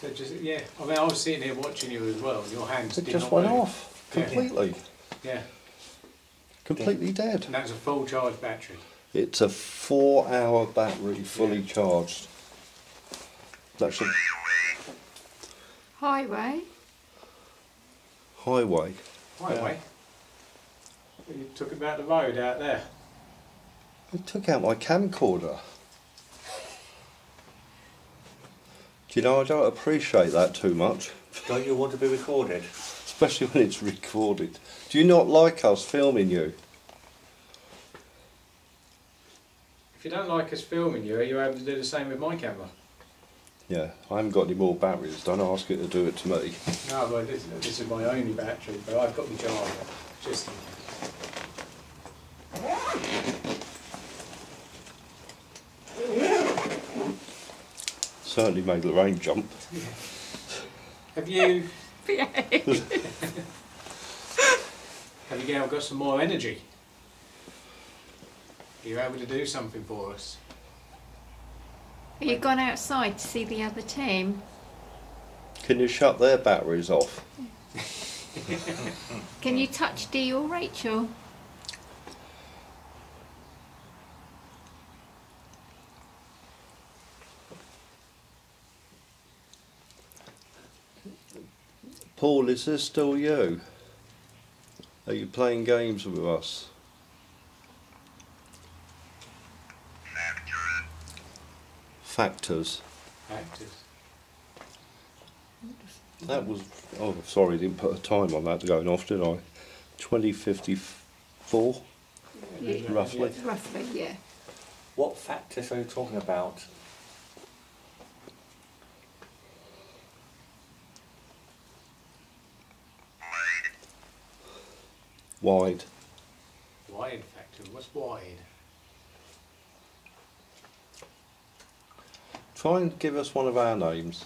So just, yeah, I mean, I was sitting here watching you as well, your hands It did just not went move. off Yeah. completely, Yeah, completely dead. and that's a full charge battery. It's a four-hour battery, fully Yeah. charged. That's a Highway. highway. Highway. You took about the road out there. It took out my camcorder. Do you know I don't appreciate that too much, Don't you want to be recorded? especially when it's recorded. Do you not like us filming you? If you don't like us filming you, are you able to do the same with my camera? Yeah, I haven't got any more batteries. Don't ask it to do it to me. No, but this, this is my only battery, but I've got my charger. Just in case. Certainly made Lorraine jump. Have you, Behave. have you now got some more energy? Are you able to do something for us? Have you gone outside to see the other team? Can you shut their batteries off? Can you touch Dee or Rachel? Paul, is this still you? Are you playing games with us? Factors. Factors. That was. Oh, sorry, didn't put a time on that going off, did I? 2054, Yeah. roughly. Roughly, yeah. What factors are you talking about? Wide. Wide factor. What's wide? Try and give us one of our names.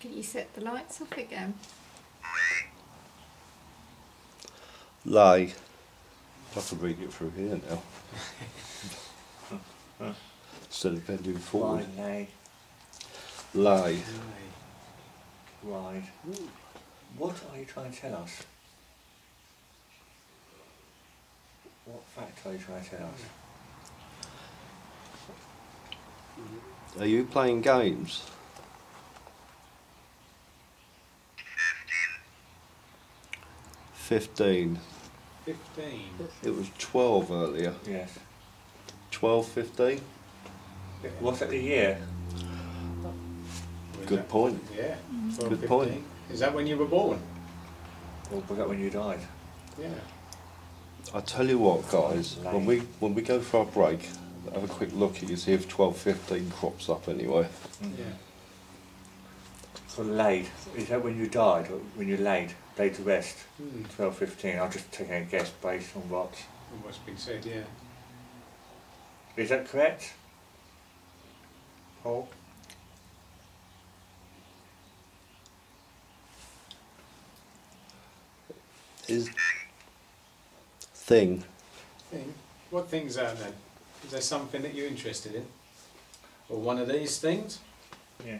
Can you set the lights off again? Lay. I have to read it through here now. Instead of bending forward. Lie. Lay. right. What are you trying to tell us? What fact are you trying to tell us? Are you playing games? Fifteen. Fifteen. It was twelve earlier. Yes. Twelve, fifteen? What's it the year? Good that- point. Yeah. 12, Good point. Is that when you were born? Or was that when you died? Yeah. I tell you what, guys, when we when we go for our break, have a quick look at you, see if twelve, fifteen crops up anywhere. Yeah. So laid. Is that when you died? Or when you laid? Laid to rest? Hmm. 12, 15. I'll just take a guess based on what. What's been said, yeah. Is that correct? Paul? Is thing. Thing. What thing's are there? Is there something that you're interested in? Or one of these things? Yeah.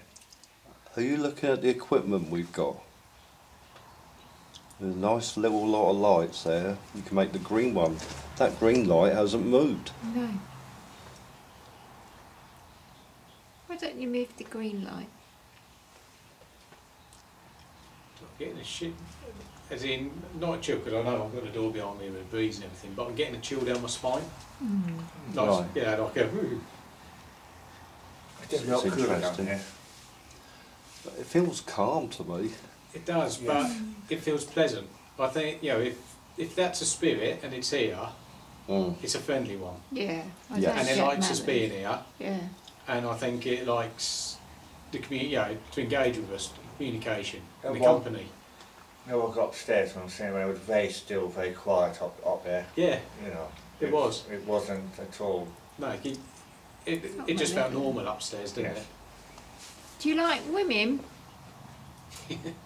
Are you looking at the equipment we've got? There's a nice little lot of lights there. You can make the green one. That green light hasn't moved. No. Why don't you move the green light? Getting a shit. As in, not a chill, because I know I've got the door behind me with a breeze and everything, but I'm getting a chill down my spine. Hmm. Nice. Right. Yeah, like a. whoo. It does It's not down interesting. here. It feels calm to me. It does, Yeah. but it feels pleasant. I think, you know, if, if that's a spirit and it's here, Mm. it's a friendly one. Yeah. I Yeah. And it likes us being here, Yeah. and I think it likes the community, you know, to engage with us, communication, Yeah, and the well- company. No, I got upstairs and I'm saying when it was very still, very quiet up, up there. Yeah, You know. It was. It wasn't at all. no, it, it, not it just felt normal upstairs, didn't Yes. it? Do you like women?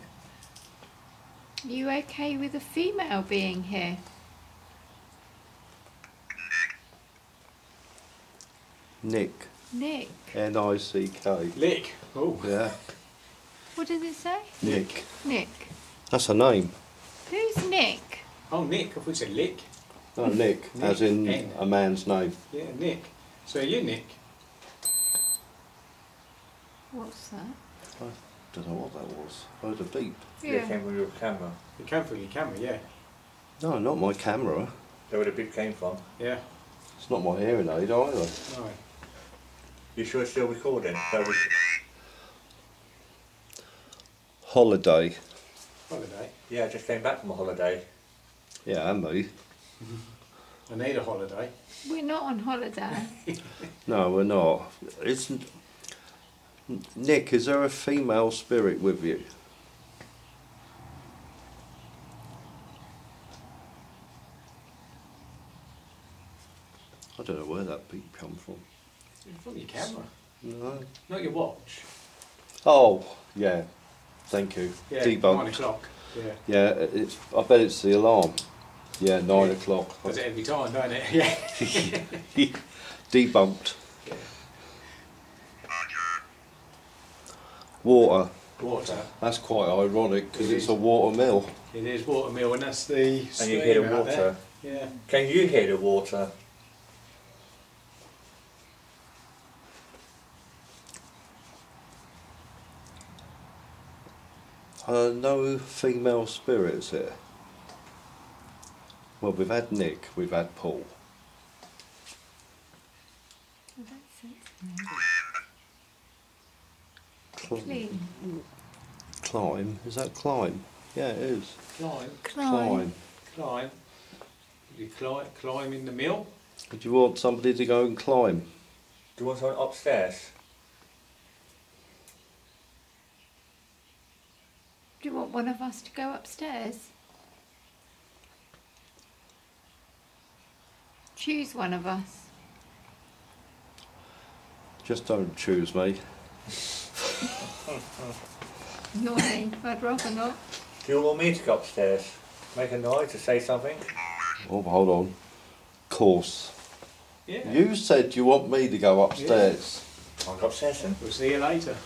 Are you okay with a female being here? Nick. Nick. N I C K. Lick. Oh, Yeah. What does it say? Nick. Nick. That's a name. Who's Nick? oh, Nick. I thought you said lick. No, Nick, Nick, as in N. a man's name. Yeah, Nick. So you Nick? What's that? I don't know what that was. Heard a beep. It came with your camera. You came from your camera, yeah. No, not my camera. That's where the beep came from. Yeah. It's not my hearing aid either. No. You sure it's still recording? So we, Holiday. Holiday. yeah, I just came back from a holiday. Yeah, and me. I need a holiday. We're not on holiday. No, we're not. Isn't Nick? Is there a female spirit with you? I don't know where that beep come from. From your camera. No. Not your watch. Oh, yeah. Thank you. Yeah. Nine o'clock. Yeah. Yeah, it's. I bet it's the alarm. Yeah, nine Yeah. o'clock. Does it every time, don't it? Yeah. Debunked. Water. Water. That's quite ironic because It it's is. a water mill. It is water mill, and that's the. And you hear the out there. water. Yeah. Can you hear the water? Uh, no female spirits here. Well, we've had Nick, we've had Paul. Cl- Clean. climb? Is that climb? Yeah, it is. Climb. Climb. Climb. You climb, climb in the mill. Would you want somebody to go and climb? Do you want someone upstairs? Do you want one of us to go upstairs? Choose one of us. Just don't choose me. Not me. I'd rather not. Do you want me to go upstairs? Make a noise to say something? Oh, hold on. Course. Yeah. You said you want me to go upstairs. I'll go upstairs then. We'll see you later.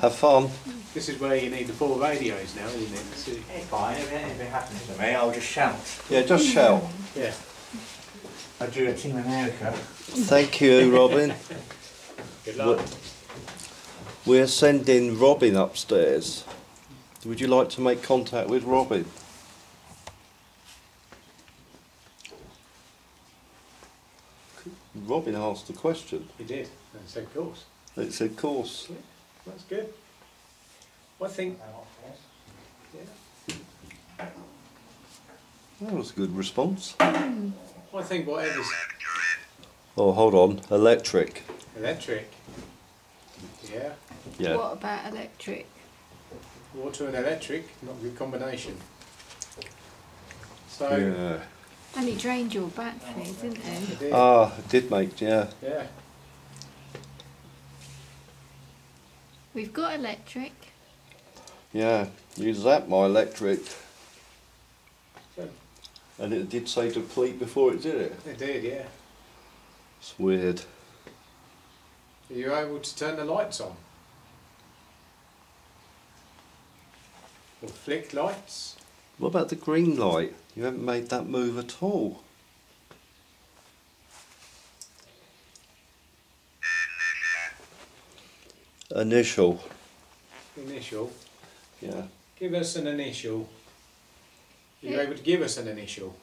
Have fun. This is where you need the four radios now, isn't it? This It's fine, if anything happens to me, I'll just shout. Yeah, just shout. Yeah. I do a Team America. Thank you, Robin. Good luck. We're sending Robin upstairs. Would you like to make contact with Robin? Robin asked a question. He did. I said, of course. It said course. That's good. I think. Yeah. That was a good response. I think whatever's Oh, hold on. Electric. electric. Yeah. Yeah. What about electric? Water and electric, not a good combination. So, Yeah. And he drained your battery, didn't I he? did. Ah, it did make, yeah. yeah. We've got electric. Yeah. use that, my electric. So, And it did say deplete before it did it. it did, yeah. It's weird. Are you able to turn the lights on? Or flick lights? What about the green light? You haven't made that move at all. Initial. Initial. Yeah. Give us an initial. Are you Yeah. able to give us an initial?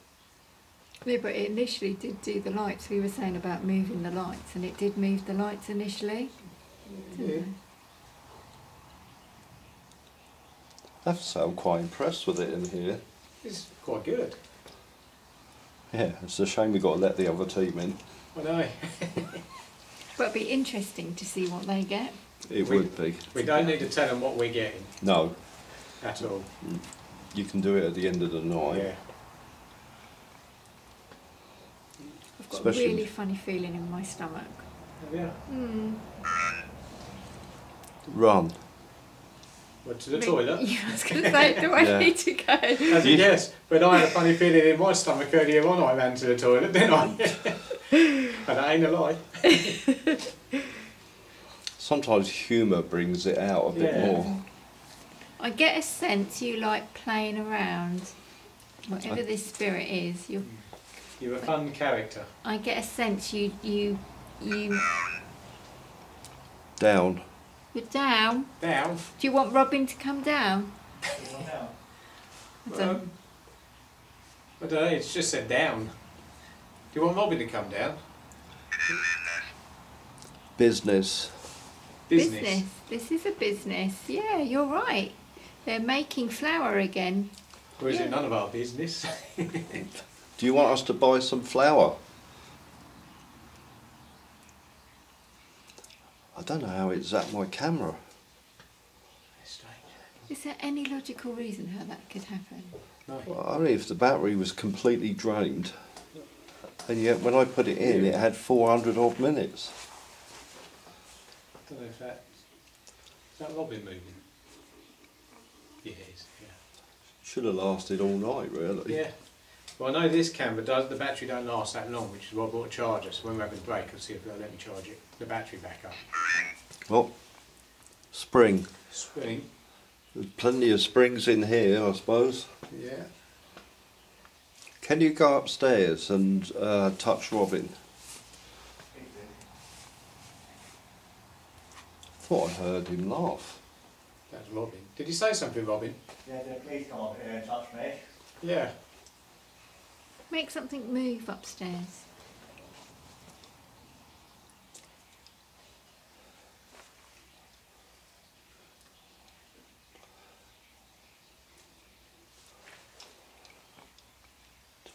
Yeah, but it initially did do the lights. We were saying about moving the lights, and it did move the lights initially. didn't Yeah. it? I have to say I'm quite impressed with it in here. It's quite good. Yeah, it's a shame we've got to let the other team in. I know. But it'd be interesting to see what they get. It We- would be. We don't need to tell them what we're getting No, at all. you can do it at the end of the night. Yeah. I've got Especially- a really funny feeling in my stomach. Yeah. Hmm. Run. Well, to the toilet. Yeah, I was going to say, do I Yeah. need to go? As you guess, but I had a funny feeling in my stomach earlier on I ran to the toilet, didn't I? and that ain't a lie. Sometimes humour brings it out a bit Yeah. more. I get a sense you like playing around. Whatever this spirit is, you're. You're a fun character. I get a sense you you you Down. You're down. Down. Do you want Robin to come down? I don't- Um, I don't know, it's just said down. Do you want Robin to come down? Business. Business. This is a business. Yeah, you're right. They're making flour again. Or is Yeah. it none of our business? Do you want us to buy some flour? I don't know how it zapped my camera. Is there any logical reason how that could happen? No. Well, only if the battery was completely drained. And yet when I put it in, it had 400 odd minutes. I don't know if that. Is that Robin moving? Yeah, it is. Yeah. Should have lasted all night, really. Yeah. Well, I know this camera does. The battery don't last that long, which is why I bought a charger. So when we're having a break, I'll see if they'll let me charge it. The battery back up. Well, spring. Spring. There's plenty of springs in here, I suppose. Yeah. Can you go upstairs and uh, touch Robin? Thought I heard him laugh. That's Robin. Did you say something, Robin? Yeah, the police come up here and touch me. Yeah. Make something move upstairs.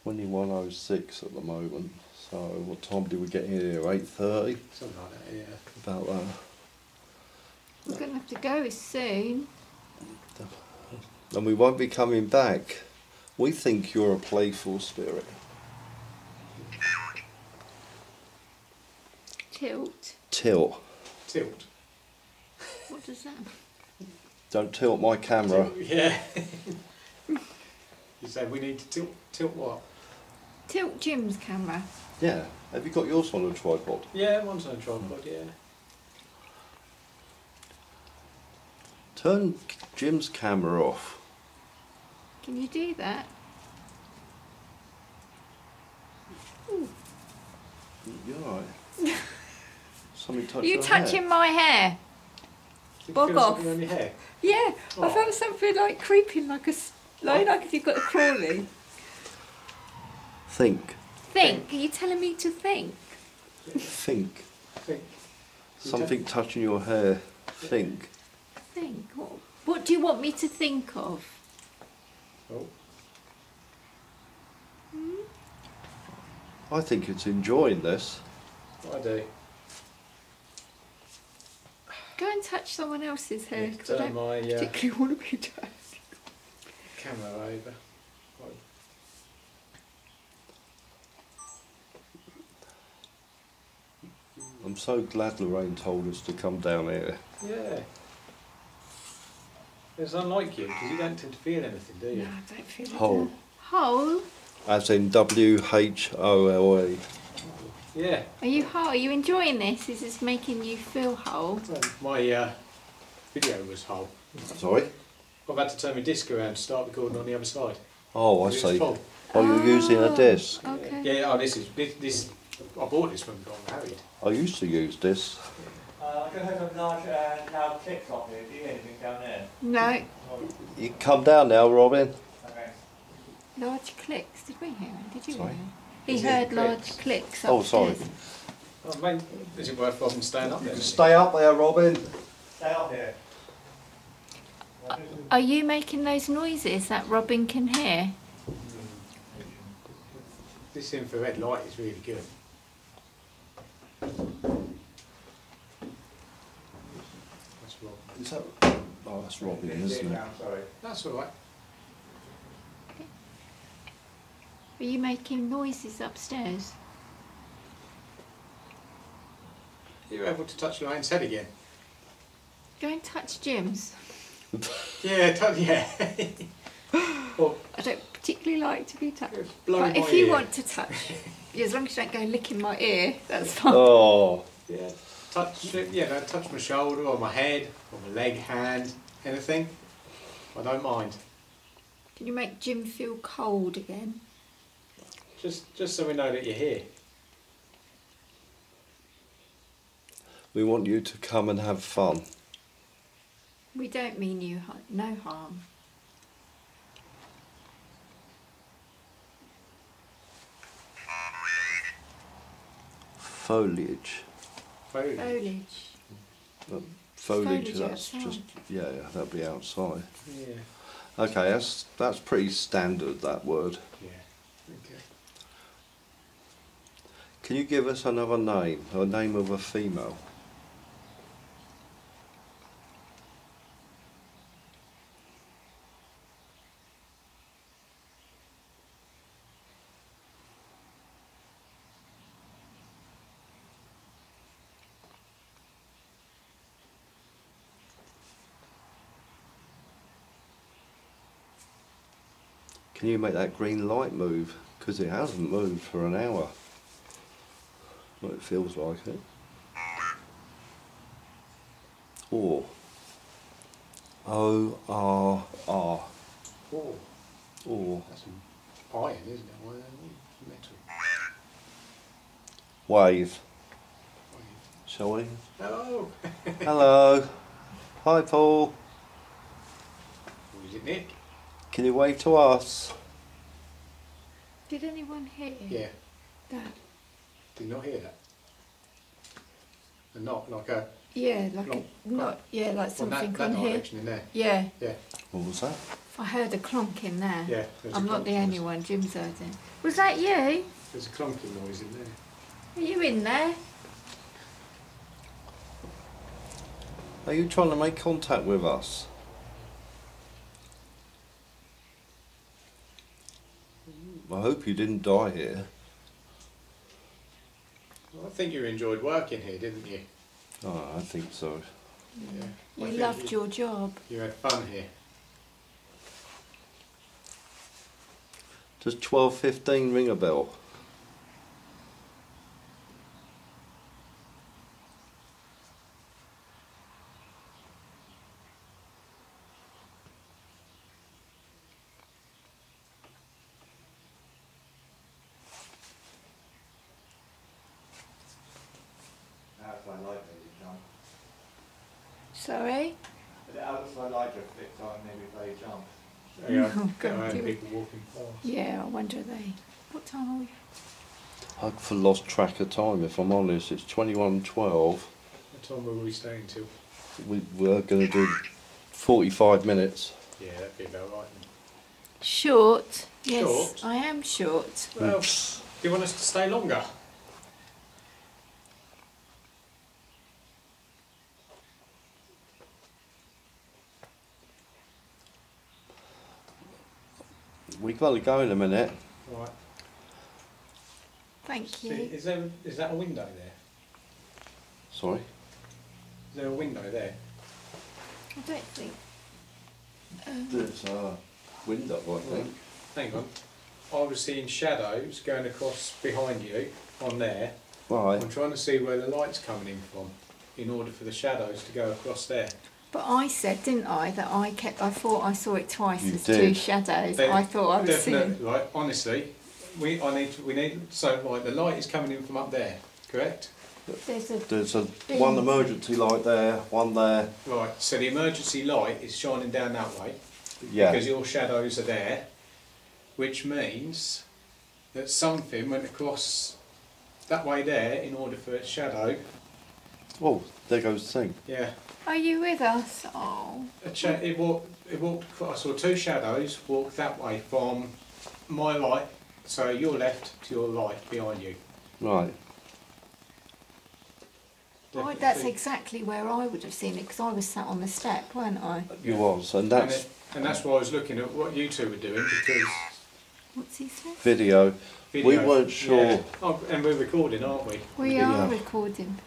Twenty-one oh six at the moment. So what time did we get in here? Eight thirty. Something like that. Yeah. About that. We're going to have to go soon. And we won't be coming back. We think you're a playful spirit. Tilt. Tilt. Tilt. What does that? Mean? Don't tilt my camera. Yeah. you said we need to tilt. Tilt what? Tilt Jim's camera. Yeah. Have you got yours on a tripod? Yeah, one's on a tripod. Yeah. Turn Jim's camera off. Can you do that? You're alright. Something touch Are you your hair. touching my hair? Did Bog off. something on your hair? Yeah, I Oh. felt something like creeping, like a like, like if you've got a crawly. Think. Think. Are you telling me to think? Think. Think. Something touching your hair. Think. Think. What, what do you want me to think of? Oh. I think it's enjoying this. I do? Go and touch someone else's hair Yeah, because I don't my uh, particularly want to be touched. camera over. Right. I'm so glad Lorraine told us to come down here. Yeah. It's unlike you because you don't tend to feel anything, do you? No, I don't feel it. Hole. Hole? As in W H O L E. Yeah. Are you whole? Are you enjoying this? Is this making you feel whole? Well, my uh, video was whole. Sorry? I've had to turn my disc around to start recording on the other side. Oh, I It's see. full. Oh, you're using a Oh, disc. Okay. Yeah, yeah, oh, this is this, this. I bought this when we got married. I used to use this. Uh, I can have some large, uh, loud clicks up here. Do you hear anything down there? No. You come down now, Robin. Okay. Large clicks. Did we hear it? Did you Sorry? hear it? He Is heard clicks? large clicks. Oh, sorry. Oh, mate, is it worth Robin staying up there? Stay up there, Robin. Stay up here. Are you making those noises that Robin can hear? This infrared light is really good. That's Robin. Is that? Oh, that's Robin, isn't it? Sorry. That's all right. Are you making noises upstairs? You're able to touch Lion's head again. Go and touch Jim's. Yeah, t- yeah. well, I don't particularly like to be touched. But my if you want to touch, as long as you don't go licking my ear, that's oh. fine. Oh, Yeah, touch it, yeah, no, touch my shoulder or my head or my leg, hand, anything. I don't mind. Can you make Jim feel cold again? Just, just so we know that you're here. we want you to come and have fun. We don't mean you no harm. Foliage. Foliage. Foliage. Um, Foliage, Foliage that's outside. just, yeah, yeah, that'll be outside. Yeah, Okay, that's, that's pretty standard, that word. yeah. Okay. Can you give us another name, a name of a female? Can you make that green light move? Because it hasn't moved for an hour. Well, it feels like it. Or. O R R. Oh, Or. that's iron, isn't it? Well, metal. Wave. Shall we? Hello. Hello. Hi, Paul. Was it Nick? Can you wave to us? Did anyone hear Yeah. that? Did not hear that. A knock, like a Yeah, like Clonk, a, not yeah, like well, something that, that on here. in there. Yeah, Yeah, What was that? I heard a clonk in there. yeah. there's a I'm not the only one. Jim's heard it. Was that you? There's a clunking noise in there. Are you in there? Are you trying to make contact with us? I hope you didn't die here. Well, I think you enjoyed working here, didn't you? Oh, I think so. Yeah. You think loved your job. You had fun here. Does twelve fifteen ring a bell? That's my light, maybe, John. Sorry. That was my light flicked on, maybe play jump. Yeah, Oh, God, I had do it. people walking past. Yeah, I wonder are they. What time are we? I've lost track of time if I'm honest. It's twenty one twelve. What time were we staying till? We we're gonna do forty five minutes. Yeah, that'd be about right. Short. Yes, Short? I am short. Well, do you want us to stay longer? We've got to go in a minute. Right. Thank See, you. is there is that a window there? Sorry. Is there a window there? I don't think. Um, There's a window, I think. Hang on. I was seeing shadows going across behind you on there. Right. I'm trying to see where the light's coming in from in order for the shadows to go across there. But I said, didn't I, that I kept. I thought I saw it twice You as did. two shadows. They- I thought I was Definitely, seeing. right, honestly, we I need to, we need so right the light is coming in from up there, correct? There's a. There's a one emergency light there, one there. Right, so the emergency light is shining down that way Yeah. because your shadows are there, which means that something went across that way there in order for its shadow. Oh, there goes the thing. Yeah, Are you with us? Oh. it walked. It walked. I saw two shadows walk that way from my light, so your left to your right behind you. Right. Oh, I, that's exactly where I would have seen it because I was sat on the step, weren't I? You was, and And, that's it, and that's why I was looking at what you two were doing because What's he said? video. video. We weren't sure. Yeah. Oh, and we're recording, aren't we? We Yeah. are recording.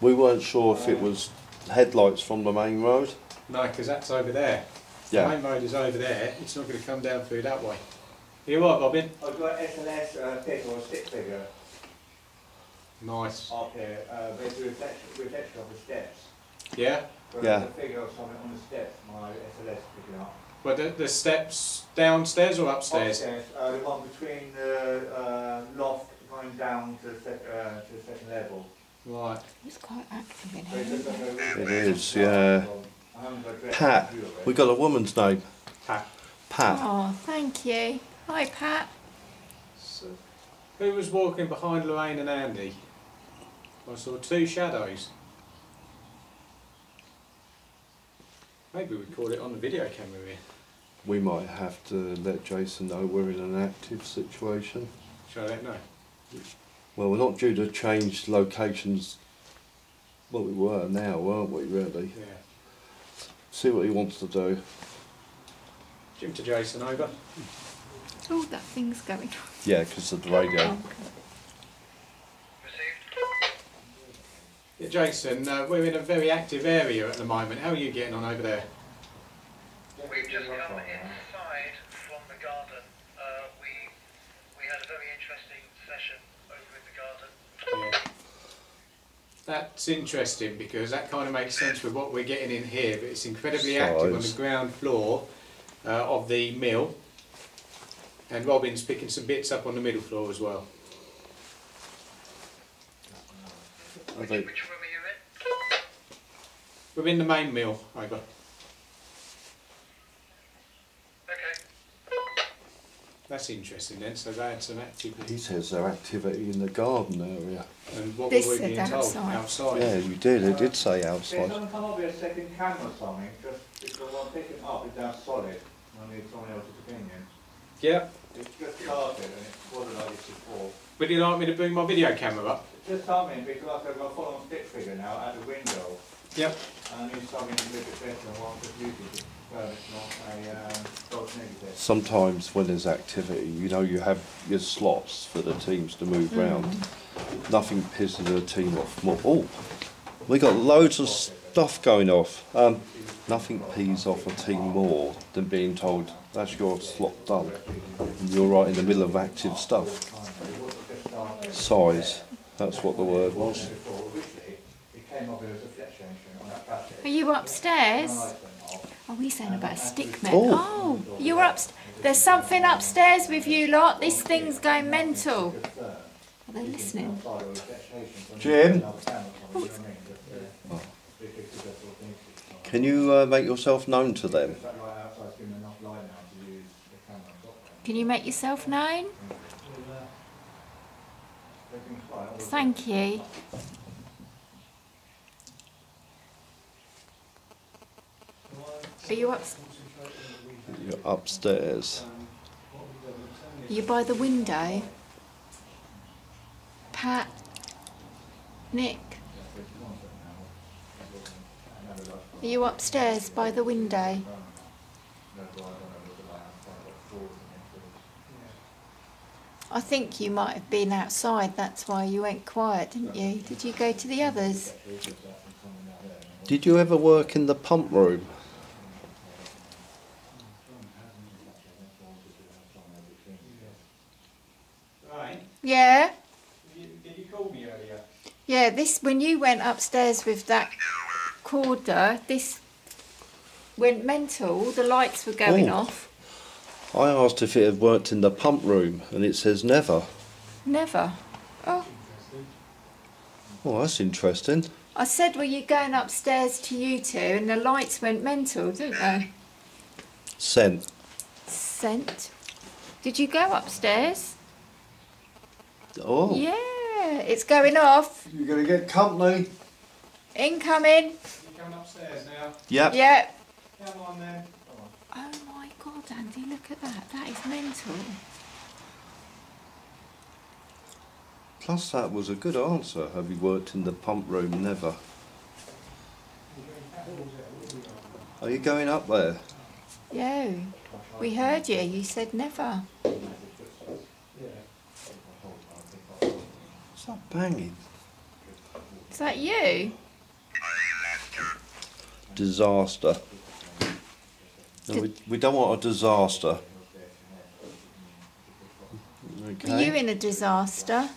We weren't sure if it was headlights from the main road. No, because that's over there. The Yeah. main road is over there. It's not going to come down through that way. You all right, Robin? I've got an SLS uh, pick or a stick figure Nice. up here, uh, but it's a reflection, reflection of the steps. Yeah. But Yeah. there's a figure of something on the steps, my SLS picking up. But the, the steps downstairs or upstairs? Upstairs, uh, the one between the uh, loft going down to the, sec- uh, to the second level. Right. It's quite active in So it's here. just isn't like it? a- It is, yeah. I haven't got a Pat. view of it. We got a woman's name. Pat. Pat. Oh, thank you. Hi, Pat. So, who was walking behind Lorraine and Andy? I saw two shadows. Maybe we caught it on the video camera here. We might have to let Jason know we're in an active situation. Shall I let know? Well, we're not due to change locations. Well, we were now, weren't we, really? Yeah. See what he wants to do. Jim to Jason over. Oh, that thing's going on. Yeah, because of the radio. Oh, Yeah, Jason, uh, we're in a very active area at the moment. How are you getting on over there? We've just come inside from the garden. Uh, we we had a very interesting session over in the garden. Yeah. That's interesting because that kind of makes sense with what we're getting in here, but it's incredibly active on the ground floor uh, of the mill. And Robin's picking some bits up on the middle floor as well. Which, which room are you in? We're in the main mill, over. That's interesting then, so they had some activity. he activity. says their activity in the garden area. And what This were we said being told? outside. Outside. Yeah, you did. It did say Can outside. someone come up with a second camera or something, just because I'm picking up, it down solid, I need someone else's opinion. Yeah. It's just started and it's wasn't like this before. Would you like me to bring my video camera up? Just something, because I've got a full-on stick figure now at the window, Yep. and I need something a little bit better than what I'm just using, to it's not a, um, false negative. Sometimes when there's activity, you know, you have your slots for the teams to move round. Nothing pisses the team off more. Oh, we got loads of stuff going off. Um, nothing pees off a team more than being told that's your slot done. And you're right in the middle of active stuff. Size, that's what the word was. Before, originally, it came up as a flex junction on that plastic. Are you upstairs? And I went off. Are we saying about a stick men? Oh. Oh, you're up. There's something upstairs with you lot. This thing's going mental. Are they listening? Outside of a flex junction, so I need Jim? another camera, you know what I mean? Just, because it's just sort of things. Can you uh, make yourself known to them? Just that light outside's giving enough light now to use the camera I've got there. Can you make yourself known? Everything's fine, all the- Thank you. Are you up? You're upstairs. Are you by the window? Pat? Nick? Are you upstairs by the window? I think you might have been outside, that's why you went quiet, didn't you? Did you go to the others? Did you ever work in the pump room? Yeah? Did you, did you call me earlier? Yeah, this when you went upstairs with that corder, this went mental. The lights were going Oh. off. I asked if it had worked in the pump room, and it says never. Never. Oh, Oh, that's interesting. I said, were you going upstairs to you two? And the lights went mental, didn't they? Sent. Sent. Did you go upstairs? Oh. Yeah, it's going off. You're going to get company. Incoming. You're coming upstairs now? Yep. Yep. Come on then. Oh my God, Andy, look at that. That is mental. Plus, that was a good answer. Have you worked in the pump room? Never. Are you going up there? Yeah. We heard you. You said never. What's that banging? Is that you? disaster. No, we, we don't want a disaster. Are you in a disaster?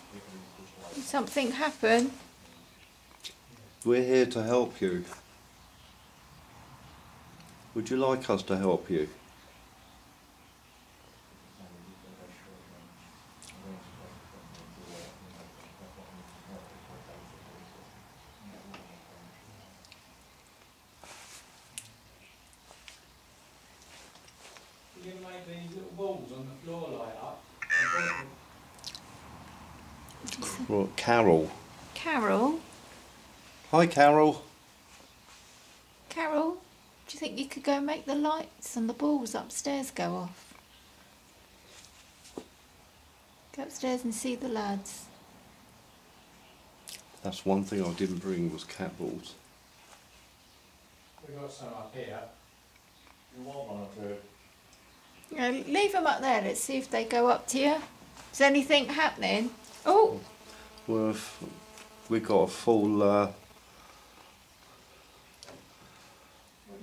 Did something happen? We're here to help you. Would you like us to help you? Will you make these little balls on the floor light up? Well, Carol. Carol? Hi, Carol. Carol? Do you think you could go and make the lights and the balls upstairs go off? Go upstairs and see the lads. That's one thing I didn't bring was cat balls. We've got some up here. You want one or two? You know, leave them up there. Let's see if they go up to you. Is anything happening? Oh, Well, if we got a full. Uh,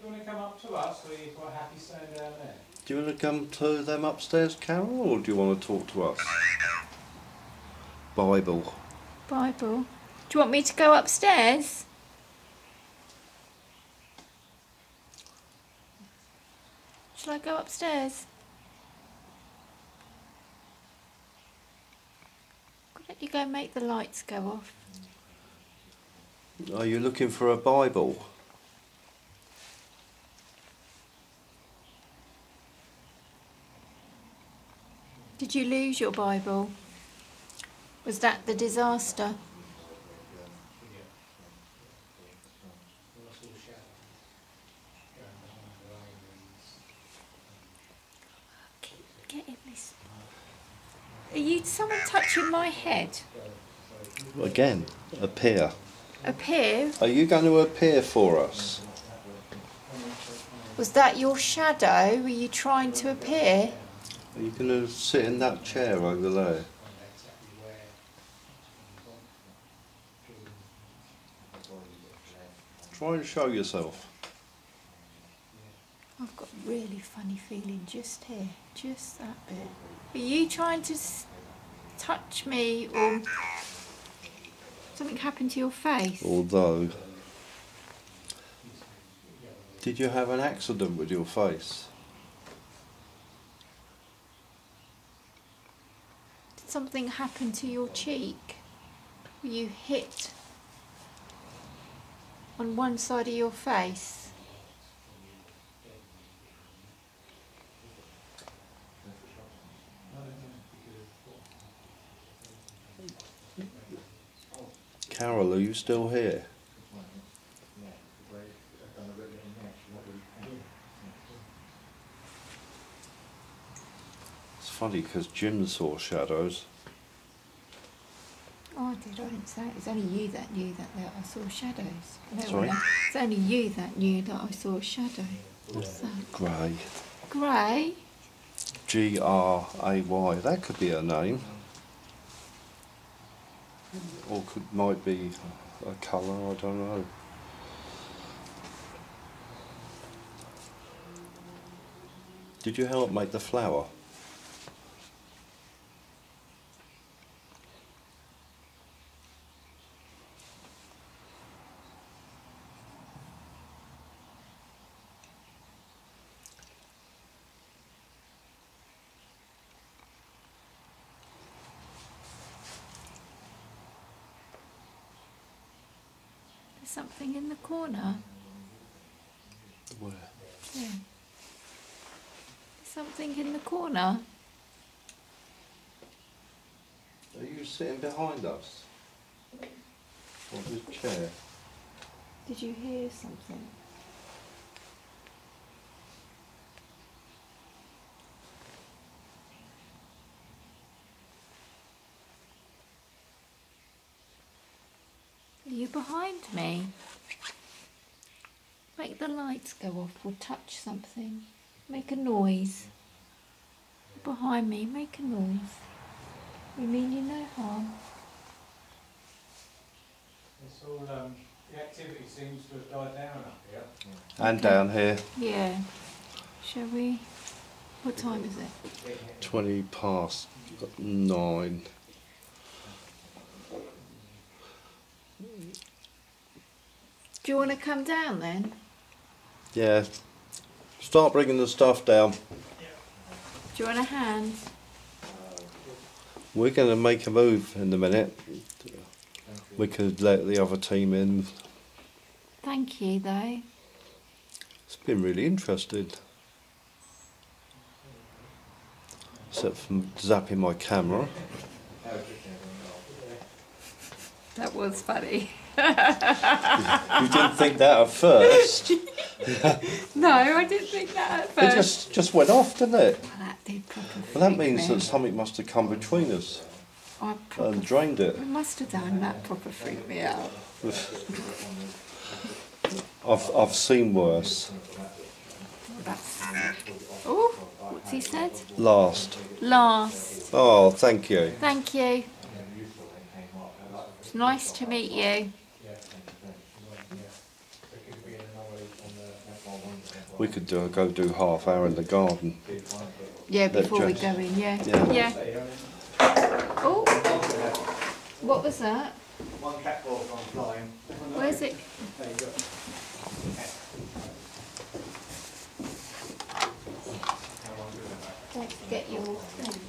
Well, do you want to come up to us, or are you quite happy staying down there? do you want to come to them upstairs, Carol, or do you want to talk to us? Bible. Bible. Do you want me to go upstairs? Shall I go upstairs? Why don't you go make the lights go off? Are you looking for a Bible? Did you lose your Bible? Was that the disaster? What's all shadow? Going behind the islands. Get in this. Are you someone touching my head? Again, appear. Appear? Are you going to appear for us? Was that your shadow? Were you trying to appear? Are you going to sit in that chair over there? Find out exactly where. Try and show yourself. I've got a really funny feeling just here, just that bit. Are you trying to s- touch me or something happened to your face? Although, did you have an accident with your face? Something happen to your cheek? You hit on one side of your face? Carol, are you still here? Funny because Jim saw shadows. Oh, I did. I didn't say it. It's only you that knew that, that I saw shadows. No Sorry? one. It's only you that knew that I saw a shadow. What's that? Grey. Grey? G R A Y. That could be a name. Or could might be a colour, I don't know. Did you help make the flower? There's something in the corner. Where? Yeah. Something in the corner. Are you sitting behind us? On this chair? Did you hear something? Behind me? Make the lights go off or touch something. Make a noise. Behind me, make a noise. We mean you no harm. It's all, um, the activity seems to have died down up here. and down here, Yeah. Shall we? What time is it? 20 past nine. Do you want to come down then? Yeah, start bringing the stuff down. Do you want a hand? We're going to make a move in a minute. We could let the other team in. Thank you, though. It's been really interesting. Except from zapping my camera. That was funny. You didn't think that at first. No, I didn't think that at first. It just just went off, didn't it? Well, that did proper Well, that means me. that something must have come between us I and drained it. it must have done. That proper freaked me out. I've I've seen worse. Oh, what's he said? Last. Last. Oh, thank you. Thank you. Nice to meet you. We could go do half hour in the garden. Yeah, before we go in, yeah. Yeah. yeah. Oh, what was that? One cat ball gone flying. Where's it? There you go. Don't